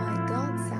My God sound.